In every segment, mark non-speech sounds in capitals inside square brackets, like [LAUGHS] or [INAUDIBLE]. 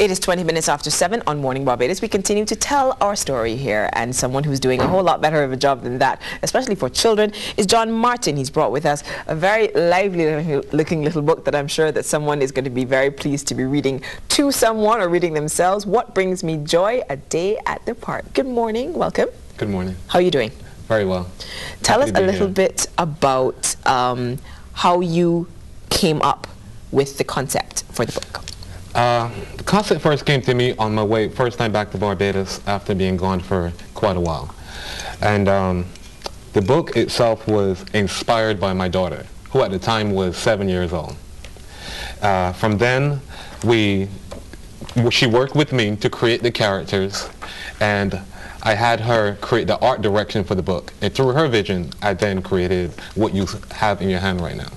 It is 20 minutes after 7 on Morning Barbados. We continue to tell our story here, and someone who's doing a whole lot better of a job than that, especially for children, is John Martin. He's brought with us a very lively looking little book that I'm sure that someone is going to be very pleased to be reading to someone or reading themselves. What Brings Me Joy, A Day at the Park. Good morning. Welcome. Good morning. How are you doing? Very well. Tell Happy us a little here. bit about um, how you came up with the concept for the book. Uh, the concept first came to me on my way, first time back to Barbados after being gone for quite a while. And um, the book itself was inspired by my daughter, who at the time was seven years old. Uh, from then, we, she worked with me to create the characters, and I had her create the art direction for the book. And through her vision, I then created what you have in your hand right now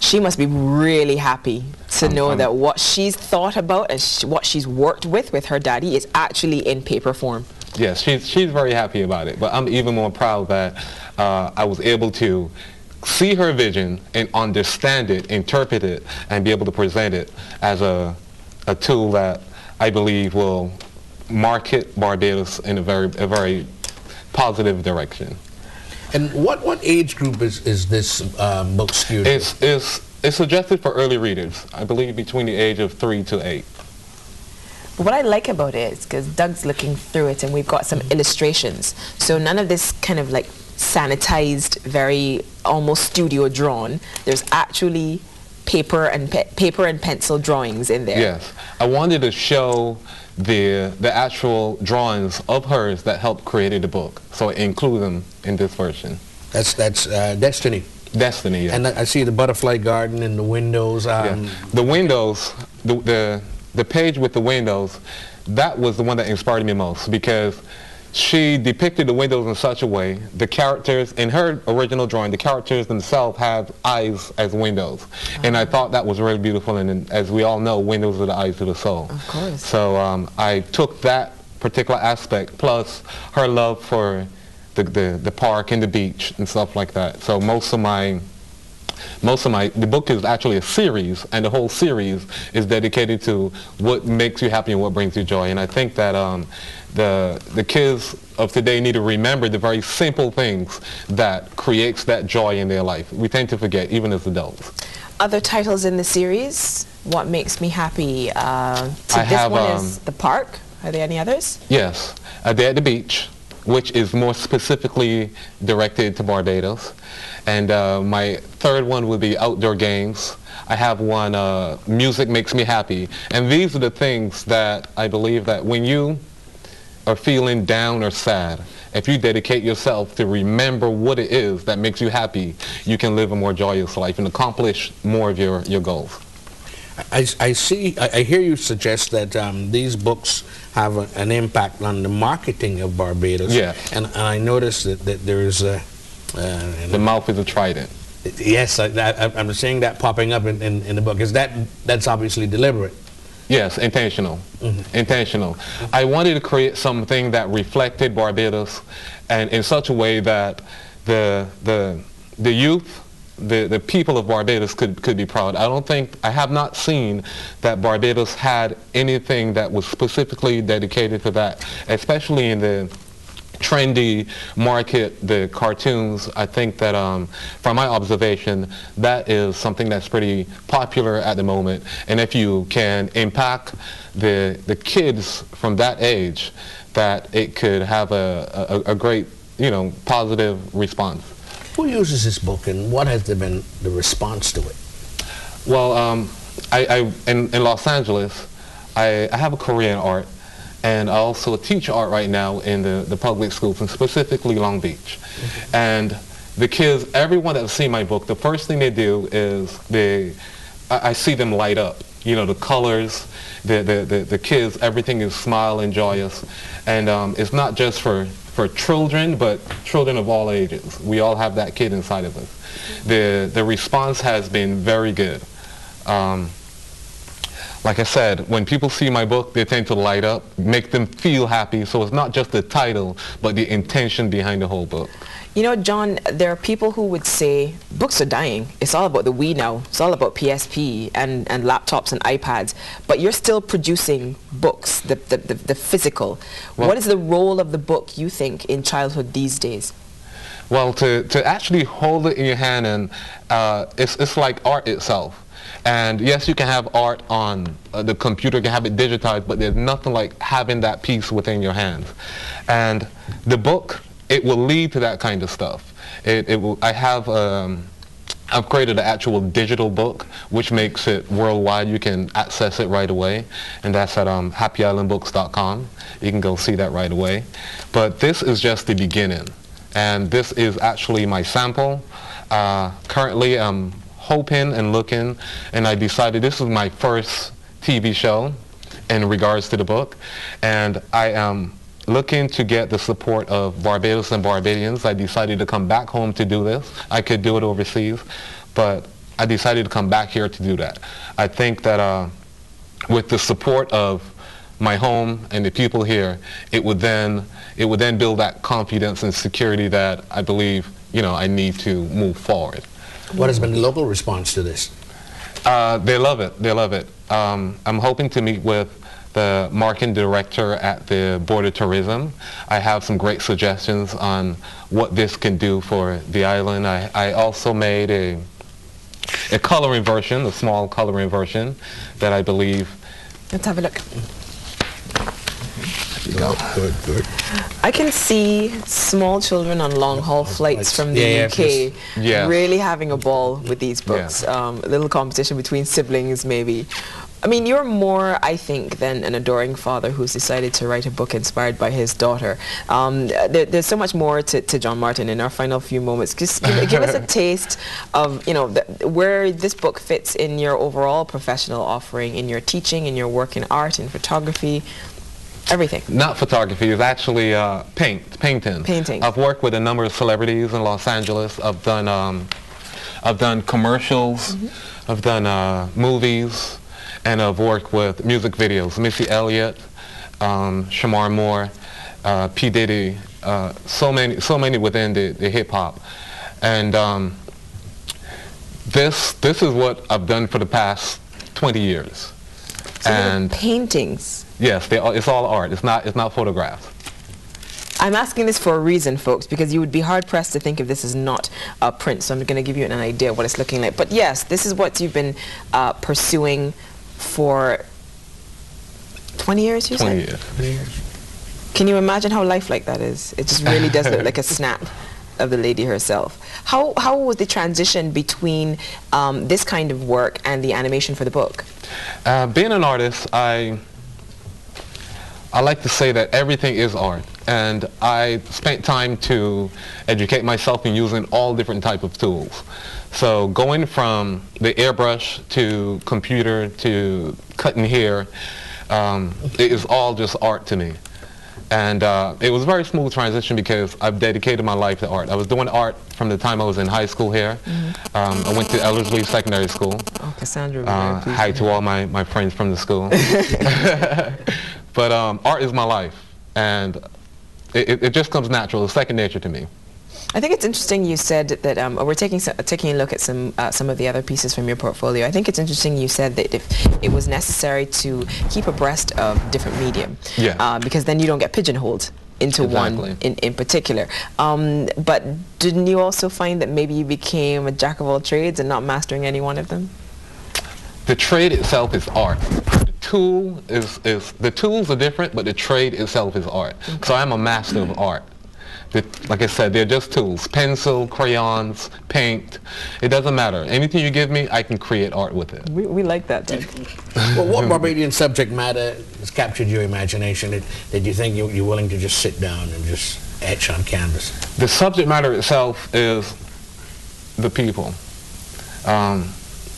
she must be really happy to know that what she's thought about and sh what she's worked with with her daddy is actually in paper form. Yes, she's, she's very happy about it, but I'm even more proud that uh, I was able to see her vision and understand it, interpret it, and be able to present it as a, a tool that I believe will market Barbados in a very, a very positive direction. And what, what age group is, is this um, book skewed? It's, it's, it's suggested for early readers, I believe between the age of three to eight. What I like about it is because Doug's looking through it and we've got some illustrations. So none of this kind of like sanitized, very almost studio drawn. There's actually paper and paper and pencil drawings in there. Yes. I wanted to show the, the actual drawings of hers that helped create the book. So I include them in this version. That's, that's uh, Destiny. Destiny, yeah. And I see the butterfly garden and the windows. Um, yeah. The windows, the, the, the page with the windows, that was the one that inspired me most because she depicted the windows in such a way, the characters, in her original drawing, the characters themselves have eyes as windows. And I thought that was really beautiful, and, as we all know, windows are the eyes of the soul. Of course. So um, I took that particular aspect, plus her love for the, the, the park and the beach and stuff like that. So most of my most of my, the book is actually a series, and the whole series is dedicated to what makes you happy and what brings you joy. And I think that um, the, the kids of today need to remember the very simple things that creates that joy in their life. We tend to forget, even as adults. Other titles in the series, What Makes Me Happy? Uh, I this have, one um, is The Park. Are there any others? Yes. A Day at the Beach, which is more specifically directed to Barbados. And uh, my third one would be Outdoor Games. I have one, uh, Music Makes Me Happy. And these are the things that I believe that when you are feeling down or sad, if you dedicate yourself to remember what it is that makes you happy, you can live a more joyous life and accomplish more of your, your goals. I, I see, I, I hear you suggest that um, these books have a, an impact on the marketing of Barbados. Yeah. And, and I noticed that, that there is a... Uh, the mouth is a trident. Yes, I, am seeing that popping up in, in, in the book. Is that, that's obviously deliberate? Yes, intentional. Mm -hmm. Intentional. Mm -hmm. I wanted to create something that reflected Barbados and in such a way that the, the, the youth, the, the people of Barbados could, could be proud. I don't think, I have not seen that Barbados had anything that was specifically dedicated to that, especially in the trendy market, the cartoons, I think that um, from my observation, that is something that's pretty popular at the moment. And if you can impact the, the kids from that age, that it could have a, a, a great, you know, positive response. Who uses this book and what has been the response to it? Well, um, I, I, in, in Los Angeles, I, I have a Korean art and I also teach art right now in the, the public schools, and specifically Long Beach. Okay. And the kids, everyone that's seen my book, the first thing they do is they, I, I see them light up. You know, the colors, the, the, the, the kids, everything is smile and joyous. And um, it's not just for, for children, but children of all ages. We all have that kid inside of us. The, the response has been very good. Um, like I said, when people see my book, they tend to light up, make them feel happy. So it's not just the title, but the intention behind the whole book. You know, John, there are people who would say books are dying. It's all about the Wii now. It's all about PSP and, and laptops and iPads. But you're still producing books, the, the, the, the physical. Well, what is the role of the book, you think, in childhood these days? Well, to, to actually hold it in your hand, and uh, it's, it's like art itself. And yes, you can have art on uh, the computer, you can have it digitized, but there's nothing like having that piece within your hands. And the book it will lead to that kind of stuff. It, it will, I have, um, I've created an actual digital book, which makes it worldwide. You can access it right away, and that's at um, happyislandbooks.com. You can go see that right away. But this is just the beginning, and this is actually my sample. Uh, currently, I'm hoping and looking, and I decided this is my first TV show in regards to the book, and I am looking to get the support of Barbados and Barbadians. I decided to come back home to do this. I could do it overseas, but I decided to come back here to do that. I think that uh, with the support of my home and the people here, it would then it would then build that confidence and security that I believe you know I need to move forward. What has been the local response to this? Uh, they love it. They love it. Um, I'm hoping to meet with the marketing director at the Board of Tourism. I have some great suggestions on what this can do for the island. I, I also made a, a coloring version, a small coloring version that I believe. Let's have a look. Good, good, good. I can see small children on long haul flights from the yeah, UK yes. Yeah. really having a ball with these books. Yeah. Um, a little competition between siblings, maybe. I mean, you're more, I think, than an adoring father who's decided to write a book inspired by his daughter. Um, there, there's so much more to, to, John Martin in our final few moments. Just give, give us a [LAUGHS] taste of, you know, the, where this book fits in your overall professional offering, in your teaching, in your work in art, in photography, everything. Not photography, it's actually uh, paint, painting. Painting. I've worked with a number of celebrities in Los Angeles. I've done, um, I've done commercials. Mm -hmm. I've done uh, movies and I've worked with music videos, Missy Elliott, um, Shemar Moore, uh, P. Diddy, uh, so many, so many within the, the hip hop. And um, this, this is what I've done for the past 20 years. So and paintings. Yes, they, it's all art. It's not, it's not photographs. I'm asking this for a reason, folks, because you would be hard-pressed to think if this is not a print, so I'm going to give you an idea of what it's looking like. But yes, this is what you've been uh, pursuing for 20 years, you 20 said? years. 20 years. Can you imagine how life like that is? It just really does look [LAUGHS] like a snap of the lady herself. How, how was the transition between um, this kind of work and the animation for the book? Uh, being an artist, I, I like to say that everything is art. And I spent time to educate myself in using all different type of tools. So going from the airbrush to computer to cutting hair, um, it is all just art to me. And uh, it was a very smooth transition because I've dedicated my life to art. I was doing art from the time I was in high school here. Mm -hmm. um, I went to Ellerslie Secondary School. Oh, Cassandra. Uh, hi to all my, my friends from the school. [LAUGHS] [LAUGHS] but um, art is my life. And it, it just comes natural. It's second nature to me. I think it's interesting you said that um, we're taking taking a look at some uh, some of the other pieces from your portfolio. I think it's interesting you said that if it was necessary to keep abreast of different medium, yeah. Uh, because then you don't get pigeonholed into exactly. one in, in particular. Um, but didn't you also find that maybe you became a jack of all trades and not mastering any one of them? The trade itself is art. The tool is, is the tools are different, but the trade itself is art. Okay. So I'm a master of art like I said, they're just tools. Pencil, crayons, paint. It doesn't matter. Anything you give me, I can create art with it. We, we like that, Doug. well, what Barbadian subject matter has captured your imagination that, that you think you, you're willing to just sit down and just etch on canvas? The subject matter itself is the people. Um,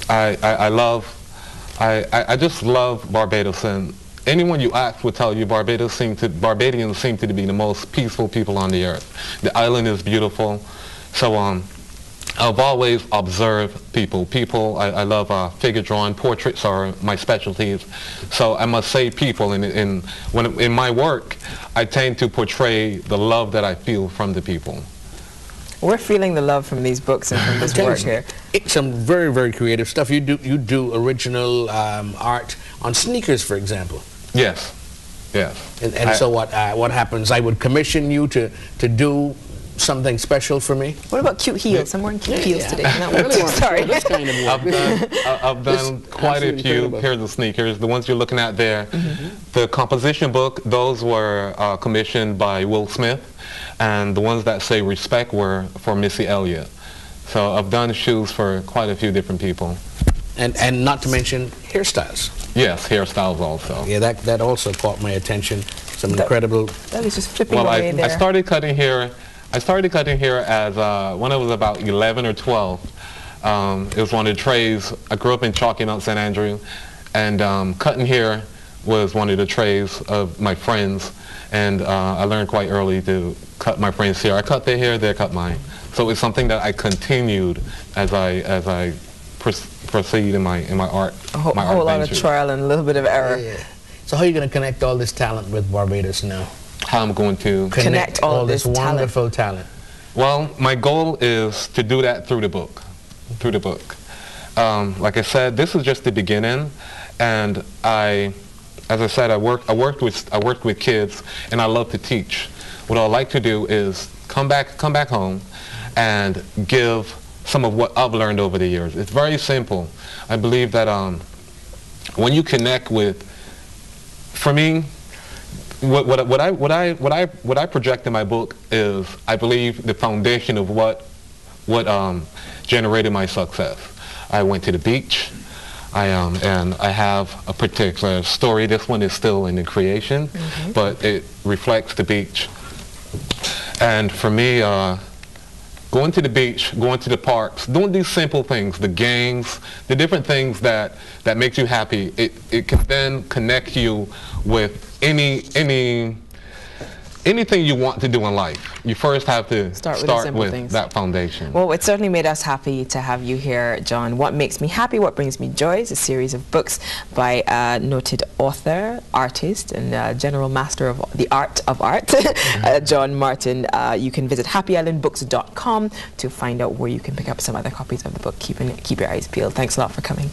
I, I, I, love, I, I, I just love Barbados and anyone you ask will tell you Barbados seem to, Barbadians seem to be the most peaceful people on the earth. The island is beautiful. So um, I've always observed people. People, I, I love uh, figure drawing. Portraits are my specialties. So I must say people. And in, when, in my work, I tend to portray the love that I feel from the people. We're feeling the love from these books and from this work here. It's some very, very creative stuff. You do, you do original um, art on sneakers, for example. Yes. Yes. And, and I, so what, uh, what happens? I would commission you to, to do something special for me? What about cute heels? I'm wearing cute Yeah, heels yeah. today. [LAUGHS] No, Really sorry. this kind of. I've done, I- I've done quite a few incredible. pairs of sneakers. The ones you're looking at there. Mm-hmm. The composition book, those were uh, commissioned by Will Smith. And the ones that say respect were for Missy Elliott. So I've done shoes for quite a few different people. And, and not to mention hairstyles. Yes, hairstyles also. Yeah, that, that also caught my attention. Some That- incredible That is just flipping Well, I, there. I started cutting hair. I started cutting hair as uh, when I was about 11 or 12. Um, it was one of the trades. I grew up in Chalky Mount St. Andrew, and um, cutting hair was one of the trades of my friends. And uh, I learned quite early to cut my friends' hair. I cut their hair, they cut mine. So it's something that I continued as I as I pros- proceed in my in my art. a whole, my whole lot of trial and a little bit of error. Yeah. So how are you going to connect all this talent with Barbados now? How I'm going to Connect all this, this talent. wonderful talent. Well, my goal is to do that through the book, through the book. Um, like I said, this is just the beginning, and I, as I said, I work, I worked with, I worked with kids, and I love to teach. What I like to do is come back, come back home, and give some of what I've learned over the years. It's very simple. I believe that um, when you connect with, for me, what, what, what, I, what, I, what, I, what I project in my book is, I believe, the foundation of what, what um, generated my success. I went to the beach, I, um, and I have a particular story. This one is still in the creation, but it reflects the beach. And for me, uh, going to the beach, going to the parks, doing these simple things, the games, the different things that, that makes you happy, it, it can then connect you with any, any, anything you want to do in life. You first have to Start with with that foundation. Well, it certainly made us happy to have you here, John. What Makes Me Happy, What Brings Me Joy is a series of books by a noted author, artist, and uh, general master of the art of art, [LAUGHS] uh, John Martin. Uh, you can visit happyislandbooks.com to find out where you can pick up some other copies of the book. Keep, an, keep your eyes peeled. Thanks a lot for coming.